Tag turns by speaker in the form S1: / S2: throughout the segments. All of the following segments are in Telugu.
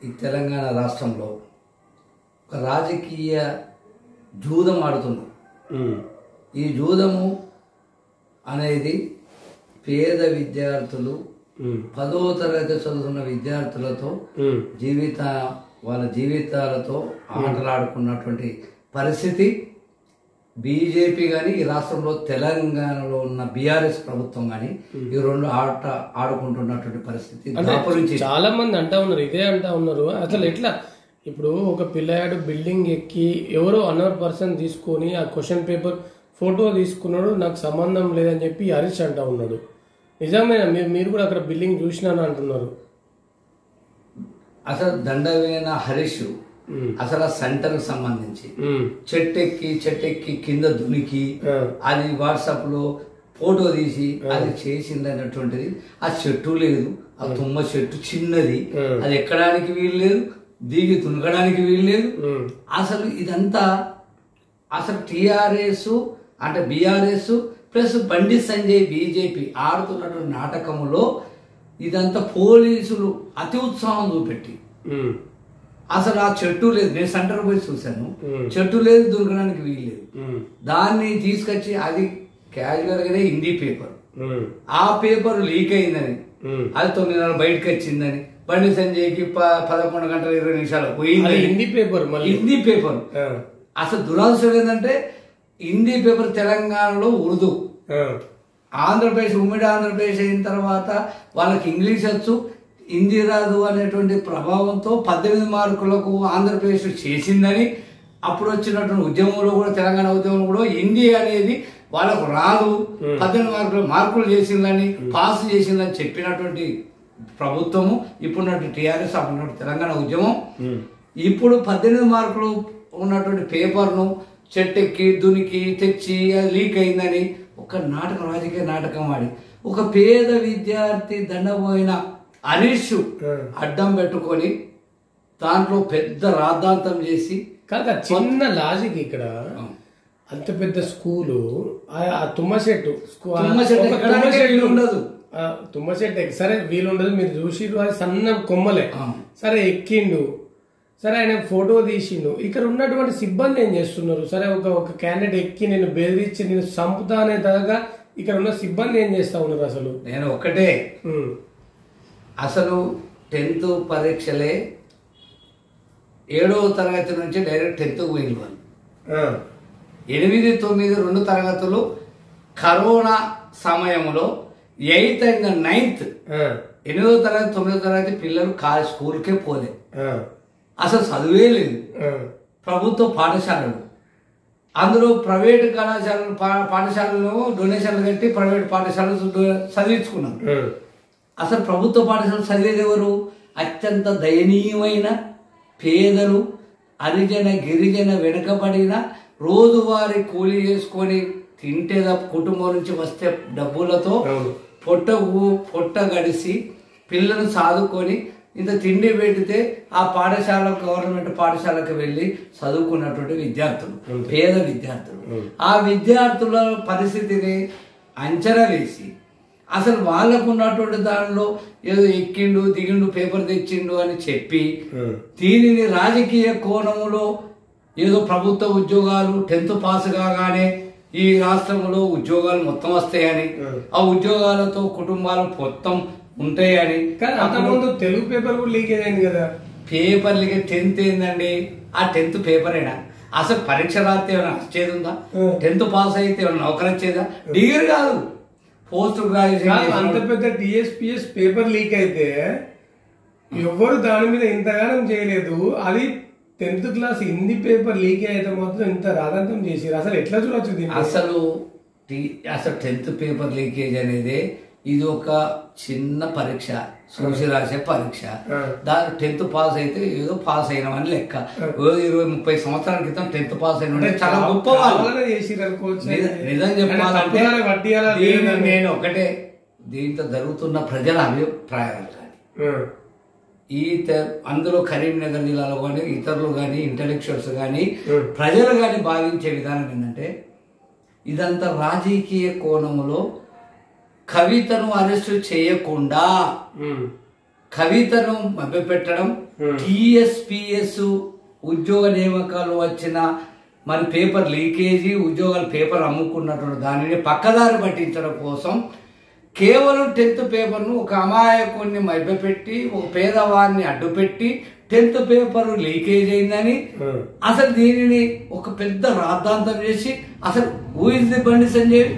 S1: ఈ తెలంగాణ రాష్ట్రంలో ఒక రాజకీయ జూదం ఆడుతున్నాం
S2: ఉమ్,
S1: ఈ జూదము అనేది పేద విద్యార్థులు పదో తరగతి చదువుతున్న విద్యార్థులతో జీవిత వాళ్ళ జీవితాలతో ఆటలాడుకున్నటువంటి పరిస్థితి బీజేపీ కానీ ఈ రాష్ట్రంలో తెలంగాణలో ఉన్న బీఆర్ఎస్ ప్రభుత్వం కానీ ఈ రెండు ఆట ఆడుకుంటున్నటువంటి పరిస్థితి
S2: చాలా మంది అంటా ఉన్నారు ఇదే అంటా ఉన్నారు. అసలు ఎట్లా? ఇప్పుడు ఒక పిల్లగాడు బిల్డింగ్ ఎక్కి ఎవరో అనర్ పర్సన్ తీసుకొని ఆ క్వశ్చన్ పేపర్ ఫోటో తీసుకున్నాడు నాకు సంబంధం లేదని చెప్పి హరీష్ అంటా ఉన్నాడు. నిజమేనా మీరు మీరు కూడా అక్కడ బిల్డింగ్ చూసినాను అంటున్నారు.
S1: అసలు దండవేన హరీష్ అసలు ఆ సెంటర్ సంబంధించి. చెట్టెక్కి చెట్టెక్కి కింద దునికి అది వాట్సాప్లో ఫోటో తీసి అది చేసింది అనేటువంటిది ఆ చెట్టు లేదు. ఆ తుమ్మ చెట్టు చిన్నది. అది ఎక్కడానికి వీలు లేదు. దిగి తునకడానికి వీలు లేదు. అసలు ఇదంతా అసలు టిఆర్ఎస్ అంటే BRS plus Bandi Sanjay BJP ఆడుతున్నటువంటి నాటకములో ఇదంతా పోలీసులు అతి ఉత్సాహం చూపెట్టి. అసలు ఆ చెట్టు లేదు. నేను సెంటర్ పోయి చూశాను. చెట్టు లేదు దొరకడానికి వీలు లేదు. దాన్ని తీసుకొచ్చి అది క్యాజువల్ గానే హిందీ పేపర్. ఆ పేపర్ లీక్ అయిందని. అది తొమ్మిదిన్నర బయటకు వచ్చిందని బండి సంజయ్కి పదకొండు గంటల ఇరవై నిమిషాలు పోయింది.
S2: హిందీ పేపర్ మళ్ళీ.
S1: హిందీ పేపర్. అసలు దురాదృష్టం ఏంటంటే హిందీ పేపర్ తెలంగాణలో ఉర్దూ. ఆంధ్రప్రదేశ్ ఉమ్మడి ఆంధ్రప్రదేశ్ అయిన తర్వాత వాళ్ళకి ఇంగ్లీష్ వచ్చు హిందీ రాదు అనేటువంటి ప్రభావంతో పద్దెనిమిది మార్కులకు ఆంధ్రప్రదేశ్ చేసిందని అప్పుడు వచ్చినటువంటి ఉద్యమంలో కూడా తెలంగాణ ఉద్యమంలో కూడా హిందీ అనేది వాళ్ళకు రాదు. పద్దెనిమిది మార్కులు మార్కులు చేసిందని పాస్ చేసిందని చెప్పినటువంటి ప్రభుత్వము ఇప్పుడున్నటువంటి టీఆర్ఎస్ అప్పుడున్నటువంటి తెలంగాణ ఉద్యమం. ఇప్పుడు పద్దెనిమిది మార్కులు ఉన్నటువంటి పేపర్ను చెట్టెక్కి దునికి తెచ్చి లీక్ అయిందని ఒక నాటకం రాజకీయ నాటకం ఆడి ఒక పేద విద్యార్థి దండపోయిన
S2: ఆ.
S1: అడ్డం పెట్టుకొని దాంట్లో పెద్ద రాద్ధాంతం చేసి
S2: కాదు ఆ చిన్న లాజిక్ ఇక్కడ. అంత పెద్ద స్కూలు ఆ- తుమ్మ చెట్టు
S1: ఉండదు.
S2: తుమ్మ చెట్టు సరే వీలు ఉండదు మీరు చూసి అది సన్న కొమ్మలే. సరే ఎక్కిండు. సరే ఆయన ఫోటో తీసిండు. ఇక్కడ ఉన్నటువంటి సిబ్బంది ఏం చేస్తున్నారు? సరే ఒక ఒక క్యాండిడేట్ ఎక్కి నేను బెదిరించి నేను చంపుతా అనే దాకా ఇక్కడ ఉన్న సిబ్బంది ఏం చేస్తా ఉన్నారు అసలు?
S1: నేను ఒక్కటే
S2: ఉమ్,
S1: అసలు టెన్త్ పరీక్షలే ఏడవ తరగతి నుంచి డైరెక్ట్ టెన్త్కి పోయింది వాళ్ళు. ఎనిమిది తొమ్మిది రెండు తరగతులు కరోనా సమయంలో ఎయిత్ అండ్ నైన్త్ ఎనిమిదో తరగతి తొమ్మిదో తరగతి పిల్లలు కా స్కూల్కే పోలే. అసలు చదువే లేదు. ప్రభుత్వ పాఠశాలలు. అందులో ప్రైవేటు కళాశాలలు పాఠశాలలో డొనేషన్లు కట్టి ప్రైవేట్ పాఠశాలలు
S2: ఆ,
S1: అసలు ప్రభుత్వ పాఠశాలలు చదివేది ఎవరు? అత్యంత దయనీయమైన పేదలు హరిజన గిరిజన వెనుకబడిన రోజువారీ కూలీ చేసుకొని తింటే తప్ప కుటుంబం నుంచి వస్తే డబ్బులతో పొట్ట పొట్ట గడిసి పిల్లలు సాదుకొని ఇంత తిండి పెడితే ఆ పాఠశాల గవర్నమెంట్ పాఠశాలకు వెళ్ళి చదువుకున్నటువంటి విద్యార్థులు పేద విద్యార్థులు. ఆ విద్యార్థుల పరిస్థితిని అంచనా వేసి అసలు వాళ్ళకు ఉన్నటువంటి దానిలో ఏదో ఎక్కిండు దిగిండు పేపర్ తెచ్చిండు అని చెప్పి దీనిని రాజకీయ కోణములో ఏదో ప్రభుత్వ ఉద్యోగాలు టెన్త్ పాస్ కాగానే ఈ రాష్ట్రంలో ఉద్యోగాలు మొత్తం వస్తాయని ఆ. ఉద్యోగాలతో కుటుంబాలు మొత్తం ఉంటాయని.
S2: కానీ అంతకుముందు తెలుగు పేపర్ కూడా లీకేజ్ అయింది కదా.
S1: పేపర్లకి టెన్త్ ఏందండి? ఆ టెన్త్ పేపరేనా అసలు పరీక్ష రాస్తే ఏమైనా వచ్చేది ఉందా. టెన్త్ పాస్ అయితే ఏమైనా నౌకరీ వచ్చేదా డిగ్రీ కాదు. పోస్ట్ గ్రాడ్యుయేషన్
S2: అంత పెద్ద టిఎస్పిఎస్ పేపర్ లీక్ అయితే ఎవరు దాని మీద ఇంతగానం చేయలేదు. అది tenth class Hindi paper leak అయితే మాత్రం ఇంత రాదంతం చేసారు అసలు ఎట్లా చూడొచ్చు
S1: అసలు అసలు టెన్త్ పేపర్ లీకేజ్ అనేది ఇది ఒక చిన్న పరీక్ష. రాసే పరీక్ష. దాని టెన్త్ పాస్ అయితే ఏదో పాస్ అయినామని లెక్క ఇరవై ముప్పై సంవత్సరాల క్రితం టెన్త్ పాస్ అయిన చాలా గొప్ప వాళ్ళు నిజ- చెప్పాలంటే. నేను ఒకటే దీంతో జరుగుతున్న ప్రజల అభిప్రాయాలు కానీ ఈ అందులో కరీంనగర్ జిల్లాలో కానీ ఇతరులు కానీ ఇంటలెక్చువల్స్ కానీ. ప్రజలు కానీ భావించే విధానం ఏంటంటే ఇదంతా రాజకీయ కోణములో కవితను అరెస్ట్ చేయకుండా కవితను మభ్యపెట్టడం టిఎస్పిఎస్ ఉద్యోగ నియామకాలు వచ్చిన మరి పేపర్ లీకేజీ ఉద్యోగాల పేపర్ అమ్ముకున్నటువంటి దానిని పక్కదారి పట్టించడం కోసం కేవలం టెన్త్ పేపర్ను ఒక అమాయకుడిని మభ్యపెట్టి ఒక పేదవాడిని అడ్డుపెట్టి టెన్త్ పేపర్ లీకేజ్ అయిందని. అసలు దీనిని ఒక పెద్ద రాద్ధాంతం చేసి అసలు ఇస్ ది బండి సంజయ్.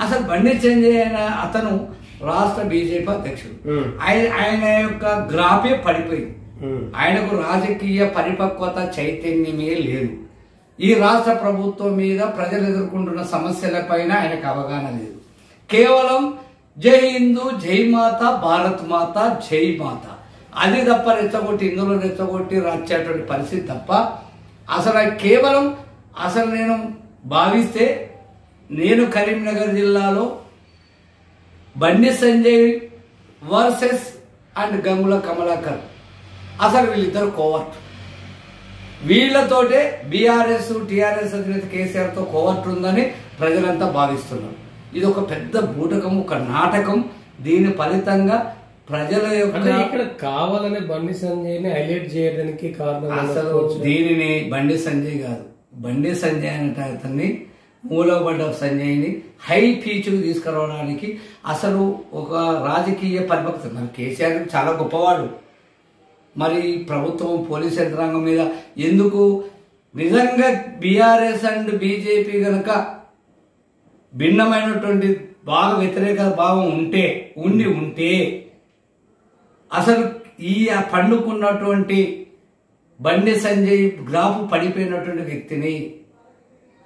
S1: అసలు బండి సంజయ్ అనే అతను రాష్ట్ర బీజేపీ అధ్యక్షుడు.
S2: ఉమ్.
S1: ఆయన ఆయన యొక్క గ్రాఫే పడిపోయింది.
S2: ఉమ్.
S1: ఆయనకు రాజకీయ పరిపక్వత చైతన్యమే లేదు. ఈ రాష్ట్ర ప్రభుత్వం మీద ప్రజలు ఎదుర్కొంటున్న సమస్యలపైన ఆయనకు అవగాహన లేదు. కేవలం జై హిందూ జై మాత భారత్ మాత జై మాత. అది తప్ప రెచ్చగొట్టి ఇందులో రెచ్చగొట్టి రాచేటువంటి పరిస్థితి తప్ప అసలు కేవలం అసలు నేను భావిస్తే నేను కరీంనగర్ జిల్లాలో బండి సంజయ్ వర్సెస్ అండ్ గంగుల కమలాకర్. అసలు వీళ్ళిద్దరు కోవర్ట్. వీళ్ళతోటే బీఆర్ఎస్ టీఆర్ఎస్ అధినేత కేసీఆర్తో కోవర్ట్ ఉందని ప్రజలంతా భావిస్తున్నారు. ఇది ఒక పెద్ద బూటకం ఒక నాటకం. దీని ఫలితంగా ప్రజల యొక్క
S2: ఇక్కడ కావాలనే బండి సంజయ్ని హైలైట్ చేయడానికి కారణం
S1: అసలు. దీనిని బండి సంజయ్ కాదు. బండి సంజయ్ అనే అతన్ని మూలబడ్డ సంజయ్ని హై పీచుకు తీసుకురావడానికి అసలు ఒక రాజకీయ పరిపక్వత. మరి కేసీఆర్ చాలా గొప్పవాడు. మరి ప్రభుత్వం పోలీస్ యంత్రాంగం మీద ఎందుకు నిజంగా బీఆర్ఎస్ అండ్ బీజేపీ కనుక భిన్నమైనటువంటి బాగా వ్యతిరేక భావం ఉంటే ఉండి ఉంటే అసలు ఈ పండుకున్నటువంటి బండి సంజయ్ గ్రాఫ్ పడిపోయినటువంటి వ్యక్తిని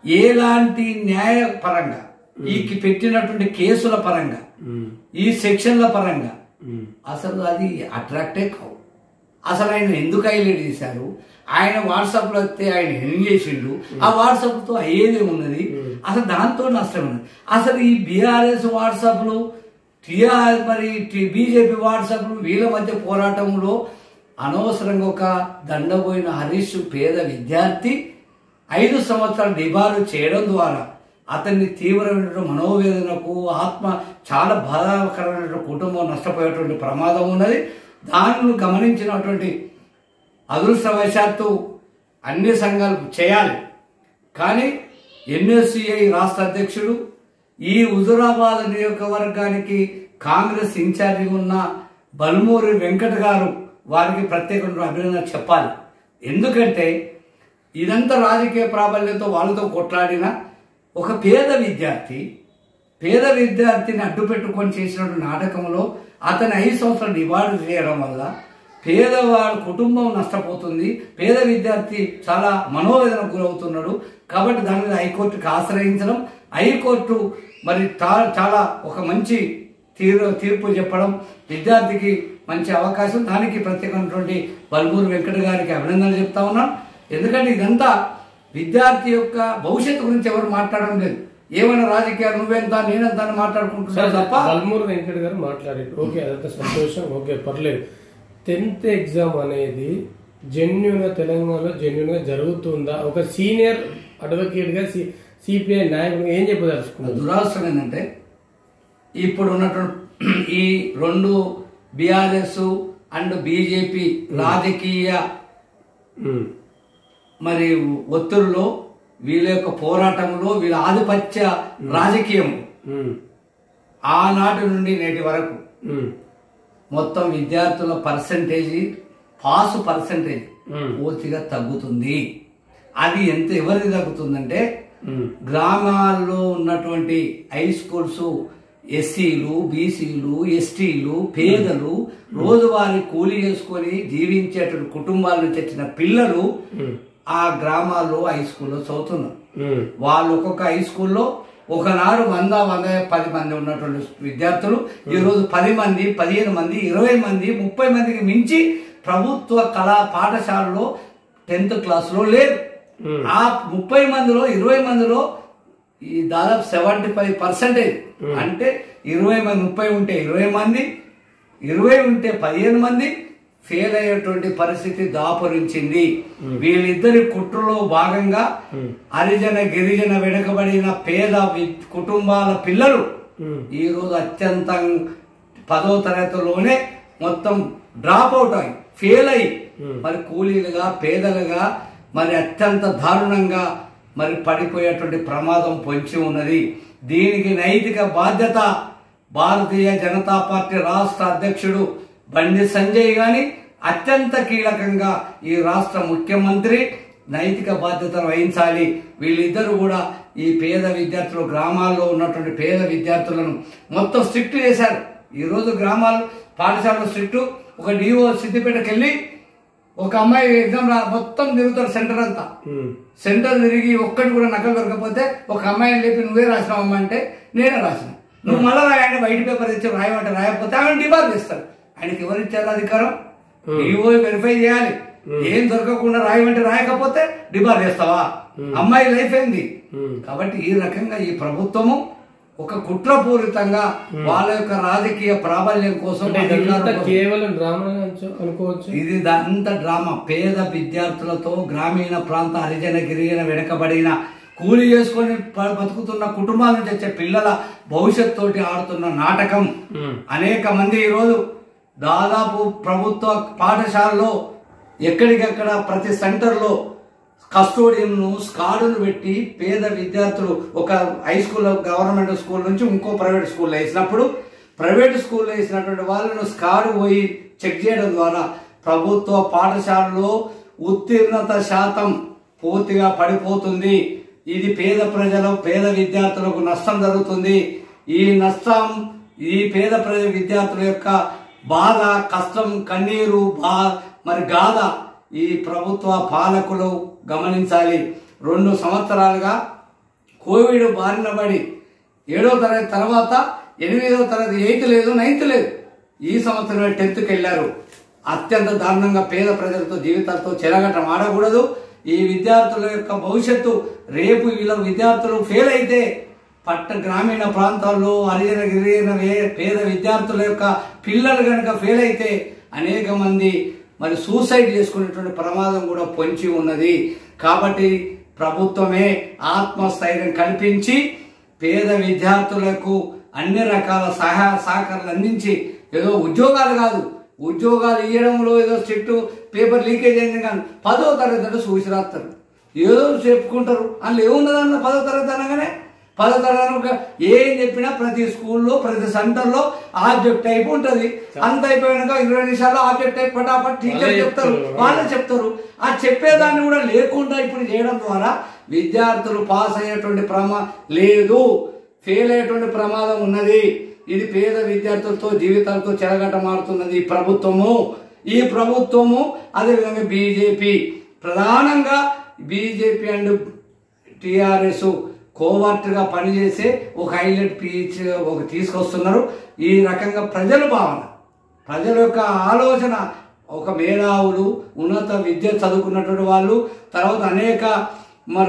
S1: ఎలాంటి న్యాయ పరంగా ఈ పెట్టినటువంటి కేసుల పరంగా. ఈ సెక్షన్ల పరంగా. అసలు అది అట్రాక్టే కావు. అసలు ఆయన ఎందుకు హైలైట్ చేశారు? ఆయన వాట్సాప్లో వస్తే ఆయన ఏం చేసిండు? ఆ వాట్సాప్తో అయ్యేది ఉన్నది. అసలు దాంతో నష్టం ఉన్నది. అసలు ఈ బీఆర్ఎస్ వాట్సాప్లు టిఆర్ మరి బీజేపీ వాట్సాప్లు వీళ్ళ మధ్య పోరాటంలో అనవసరంగా ఒక దండపోయిన హరీష్ పేద విద్యార్థి ఐదు సంవత్సరాలు డిబారు చేయడం ద్వారా అతన్ని తీవ్రమైన మనోవేదనకు ఆత్మ చాలా బాధాకరమైన కుటుంబం నష్టపోయేటువంటి ప్రమాదం ఉన్నది. దానిని గమనించినటువంటి అదృష్టవశాత్తు అన్ని సంఘాలు చేయాలి. కానీ ఎన్ఎస్సిఐ రాష్ట్ర అధ్యక్షుడు ఈ హుజురాబాద్ నియోజకవర్గానికి కాంగ్రెస్ ఇన్ఛార్జి ఉన్న బల్మూరి వెంకట గారు వారికి ప్రత్యేకంగా అభినందన చెప్పాలి. ఎందుకంటే ఇదంతా రాజకీయ ప్రాబల్యంతో వాళ్ళతో కొట్లాడిన ఒక పేద విద్యార్థి పేద విద్యార్థిని అడ్డు పెట్టుకొని చేసినటువంటి నాటకంలో అతని ఐదు సంవత్సరాలు డిమాండ్ చేయడం వల్ల పేదవాడు కుటుంబం నష్టపోతుంది. పేద విద్యార్థి చాలా మనోవేదనకు గురవుతున్నాడు. కాబట్టి దాని మీద హైకోర్టుకి ఆశ్రయించడం హైకోర్టు మరి చాలా ఒక మంచి తీరు తీర్పు చెప్పడం విద్యార్థికి మంచి అవకాశం. దానికి ప్రత్యేకమైనటువంటి బల్మూరు వెంకట గారికి అభినందనలు చెప్తా ఉన్నాను ఎందుకంటే ఇదంతా విద్యార్థి యొక్క భవిష్యత్తు గురించి ఎవరు మాట్లాడడం లేదు. ఏమైనా రాజకీయాలు నువ్వెంత నేనెంత అని మాట్లాడుకుంటున్నారు తప్ప
S2: బల్మూరు వెంకట్ గారు మాట్లాడారు. ఓకే అదంతా సంతోషం. ఓకే పర్లేదు. టెన్త్ ఎగ్జామ్ అనేది జెన్యున్గా తెలంగాణలో జెన్యున్గా జరుగుతుందా? ఒక సీనియర్ అడ్వకేట్గా సిపిఐ నాయకుడు ఏం చెప్పదలుచుకున్నారు?
S1: దురావసరం ఏంటంటే ఇప్పుడు ఉన్నటువంటి ఈ రెండు బీఆర్ఎస్ అండ్ బీజేపీ రాజకీయ
S2: ఉమ్,
S1: మరి ఒత్తిడిలో వీళ్ళ యొక్క పోరాటంలో వీళ్ళ ఆధిపత్య రాజకీయం ఆనాటి నుండి నేటి వరకు మొత్తం విద్యార్థుల పర్సంటేజీ పాస్ పర్సంటేజ్ పూర్తిగా తగ్గుతుంది. అది ఎంత ఎవరికి తగ్గుతుందంటే గ్రామాల్లో ఉన్నటువంటి హై స్కూల్స్ ఎస్సీలు బీసీలు ఎస్టీలు పేదలు రోజువారీ కూలి చేసుకొని జీవించేటువంటి కుటుంబాల నుంచి వచ్చిన పిల్లలు ఆ గ్రామాల్లో హై స్కూల్లో చదువుతున్నారు వాళ్ళు ఒక్కొక్క హై స్కూల్లో ఒకనాడు వంద వంద పది మంది ఉన్నటువంటి విద్యార్థులు ఈ రోజు పది మంది పదిహేను మంది ఇరవై మంది ముప్పై మందికి మించి ప్రభుత్వ కళా పాఠశాలలో టెన్త్ క్లాస్లో లేరు. ఆ ముప్పై మందిలో ఇరవై మందిలో ఈ దాదాపు సెవెంటీ ఫైవ్ పర్సెంటేజ్ అంటే ఇరవై మంది ముప్పై ఉంటే ఇరవై మంది ఇరవై ఉంటే పదిహేను మంది ఫెయిల్ అయ్యేటువంటి పరిస్థితి దాపురించింది. వీళ్ళిద్దరి కుట్రలో భాగంగా హరిజన గిరిజన వెనుకబడిన పేద కుటుంబాల పిల్లలు
S2: ఉమ్,
S1: ఈ రోజు అత్యంత పదో తరగతిలోనే మొత్తం డ్రాప్ అవుట్ అయి ఫెయిల్ అయి మరి కూలీలుగా పేదలుగా మరి అత్యంత దారుణంగా మరి పడిపోయేటువంటి ప్రమాదం పొంచి ఉన్నది. దీనికి నైతిక బాధ్యత భారతీయ జనతా పార్టీ రాష్ట్ర అధ్యక్షుడు బండి సంజయ్ గాని అత్యంత కీలకంగా ఈ రాష్ట్ర ముఖ్యమంత్రి నైతిక బాధ్యతను వహించాలి. వీళ్ళిద్దరూ కూడా ఈ పేద విద్యార్థులు గ్రామాల్లో ఉన్నటువంటి పేద విద్యార్థులను మొత్తం స్ట్రిక్ట్ చేశారు. ఈ రోజు గ్రామాలు పాఠశాలలో స్ట్రిక్ట్. ఒక డిఓ సిద్దిపేటకి వెళ్ళి ఒక అమ్మాయి ఎగ్జామ్ రా మొత్తం తిరుగుతారు సెంటర్ అంతా. సెంటర్ తిరిగి ఒక్కటి కూడా నకలు దొరకపోతే ఒక అమ్మాయిని లేపి నువ్వే రాసినావమ్మా అంటే నేనే రాసిన. నువ్వు మళ్ళా రాయండి వైట్ పేపర్ తెచ్చి రాయమంటే రాయకపోతే ఆమె డిబార్ చేస్తారు. ఆయనకి ఎవరు ఇచ్చారు అధికారం? ఈవో వెరిఫై చేయాలి. ఏం దొరకకుండా రాయమంటే రాయకపోతే డిబార్ చేస్తావా? అమ్మాయి లైఫ్ ఏంది. కాబట్టి ఈ రకంగా ఈ ప్రభుత్వము ఒక కుట్రపూరితంగా వాళ్ళ యొక్క రాజకీయ ప్రాబల్యం కోసం
S2: కేవలం డ్రామా అనుకోవచ్చు?
S1: ఇది అంత డ్రామా. పేద విద్యార్థులతో గ్రామీణ ప్రాంత హరిజన గిరిజన వెనుకబడిన కూలి చేసుకొని బతుకుతున్న కుటుంబాల నుంచి వచ్చే పిల్లల భవిష్యత్ తోటి ఆడుతున్న నాటకం. అనేక మంది ఈరోజు దాదాపు ప్రభుత్వ పాఠశాలలో ఎక్కడికెక్కడ ప్రతి సెంటర్లో కస్టోడియంను స్కాడును పెట్టి పేద విద్యార్థులు ఒక హై స్కూల్ గవర్నమెంట్ స్కూల్ నుంచి ఇంకో ప్రైవేట్ స్కూల్లో వేసినప్పుడు ప్రైవేట్ స్కూల్లో వేసినటువంటి వాళ్ళను స్కాడు పోయి చెక్ చేయడం ద్వారా ప్రభుత్వ పాఠశాలలో ఉత్తీర్ణత శాతం పూర్తిగా పడిపోతుంది. ఇది పేద ప్రజలు పేద విద్యార్థులకు నష్టం జరుగుతుంది. ఈ నష్టం ఈ పేద ప్రజ విద్యార్థుల యొక్క బాధ కష్టం కన్నీరు బా మరి గాథ ఈ ప్రభుత్వ పాలకులు గమనించాలి. రెండు సంవత్సరాలుగా కోవిడ్ బారిన పడి ఏడో తరగతి తర్వాత ఎనిమిదో తరగతి ఎయిత్ లేదు నైన్త్ లేదు. ఈ సంవత్సరమే టెన్త్కి వెళ్ళారు అత్యంత దారుణంగా పేద ప్రజలతో జీవితాలతో చెరగటం ఆడకూడదు. ఈ విద్యార్థుల యొక్క భవిష్యత్తు రేపు వీళ్ళ విద్యార్థులు ఫెయిల్ అయితే పట్ట గ్రామీణ ప్రాంతాల్లో హరిజన గిరిజన వే- పేద విద్యార్థుల యొక్క పిల్లలు కనుక ఫెయిల్ అయితే అనేక మంది మరి సూసైడ్ చేసుకునేటువంటి ప్రమాదం కూడా పొంచి ఉన్నది. కాబట్టి ప్రభుత్వమే ఆత్మస్థైర్యం కల్పించి పేద విద్యార్థులకు అన్ని రకాల సహాయ సహకారాలు అందించి ఏదో ఉద్యోగాలు కాదు. ఉద్యోగాలు ఇవ్వడంలో ఏదో స్ట్రిక్ట్ పేపర్ లీకేజ్ అయింది కానీ పదో తరగతి అంటే చూసి రాస్తారు ఏదో చెప్పుకుంటారు. అందులో ఏమున్నదన్న పదో తరగతి అనగానే పదో తరగతి ఒక ఏం చెప్పినా ప్రతి స్కూల్లో ప్రతి సెంటర్లో ఆబ్జెక్ట్ టైప్ ఉంటుంది. అంత అయిపోయినాక ఇరవై నిమిషాల్లో ఆబ్జెక్ట్ టైప్ పటాపట్ టీచర్ చెప్తారు. వాళ్ళే చెప్తారు. ఆ చెప్పేదాన్ని కూడా లేకుండా ఇప్పుడు చేయడం ద్వారా విద్యార్థులు పాస్ అయ్యేటువంటి ప్రమా లేదు. ఫెయిల్ అయ్యేటువంటి ప్రమాదం ఉన్నది. ఇది పేద విద్యార్థులతో జీవితాలతో చెరగటమాడుతున్నది ఈ ప్రభుత్వము. ఈ ప్రభుత్వము అదేవిధంగా బీజేపీ. ప్రధానంగా బీజేపీ అండ్ టిఆర్ఎస్ కోవర్ట్గా పనిచేసే ఒక హైలైట్ పీచ్ ఒక తీసుకొస్తున్నారు. ఈ రకంగా ప్రజల భావన ప్రజల యొక్క ఆలోచన ఒక మేధావులు ఉన్నత విద్య చదువుకున్నటువంటి వాళ్ళు తర్వాత అనేక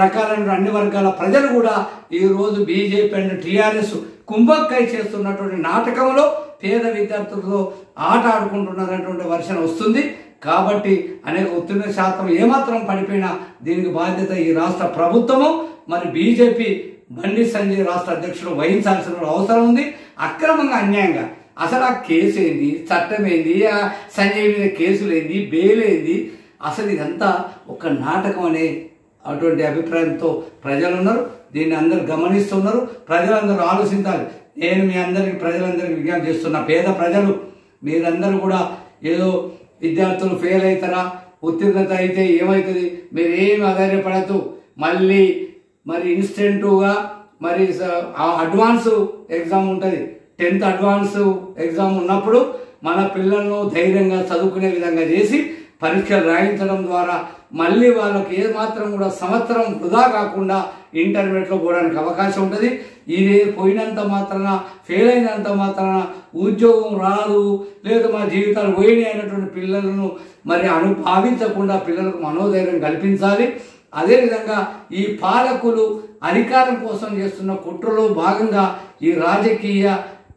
S1: రకాలైన అన్ని వర్గాల ప్రజలు కూడా ఈరోజు బీజేపీ అండ్ టీఆర్ఎస్ కుంభక్కై చేస్తున్నటువంటి నాటకంలో పేద విద్యార్థులతో ఆట ఆడుకుంటున్నారనేటువంటి వర్షం వస్తుంది. కాబట్టి అనేక ఉత్తీర్ణ శాతం ఏమాత్రం పడిపోయినా దీనికి బాధ్యత ఈ రాష్ట్ర ప్రభుత్వము. మరి బీజేపీ బండి సంజయ్ రాష్ట్ర అధ్యక్షుడు వహించాల్సిన అవసరం ఉంది. అక్రమంగా అన్యాయంగా. అసలు ఆ కేసు ఏంది? చట్టం ఏంది? ఆ సంజయ్ మీద కేసులు ఏంది? బెయిల్ ఏంది? అసలు ఇదంతా ఒక నాటకం అనే అటువంటి అభిప్రాయంతో ప్రజలు ఉన్నారు దీన్ని అందరూ గమనిస్తున్నారు. ప్రజలందరూ ఆలోచించాలి. నేను మీ అందరికి ప్రజలందరికీ విజ్ఞప్తి చేస్తున్నా. పేద ప్రజలు మీరందరూ కూడా ఏదో విద్యార్థులు ఫెయిల్ అవుతారా? ఉత్తీర్ణత అయితే ఏమవుతుంది? మీరు ఏమి ఆధారపడద్దు మళ్ళీ మరి ఇన్స్టెంటుగా మరి స- ఆ అడ్వాన్స్ ఎగ్జామ్ ఉంటుంది. టెన్త్ అడ్వాన్స్ ఎగ్జామ్ ఉన్నప్పుడు మన పిల్లలను ధైర్యంగా చదువుకునే విధంగా చేసి పరీక్షలు రాయించడం ద్వారా మళ్ళీ వాళ్ళకి ఏ మాత్రం కూడా సంవత్సరం వృధా కాకుండా ఇంటర్మీడియట్లో పోవడానికి అవకాశం ఉంటుంది. ఇది పోయినంత మాత్రాన ఫెయిల్ అయినంత మాత్రాన ఉద్యోగం రాదు. లేదు మా జీవితాలు పోయినాయి అయినటువంటి పిల్లలను మరి అను భావించకుండా పిల్లలకు మనోధైర్యం కల్పించాలి. అదేవిధంగా ఈ పాలకులు అధికారం కోసం చేస్తున్న కుట్రలో భాగంగా ఈ రాజకీయ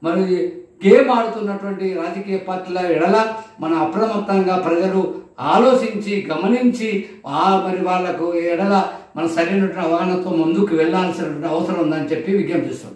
S1: మరి గేమ్ ఆడుతున్నటువంటి రాజకీయ పార్టీల ఎడల మన అప్రమత్తంగా ప్రజలు ఆలోచించి గమనించి ఆ మరి వాళ్ళకు ఎడల మన సరైనటువంటి అవగాహనతో ముందుకు వెళ్ళాల్సినటువంటి అవసరం ఉందని చెప్పి విజ్ఞప్తిస్తున్నాం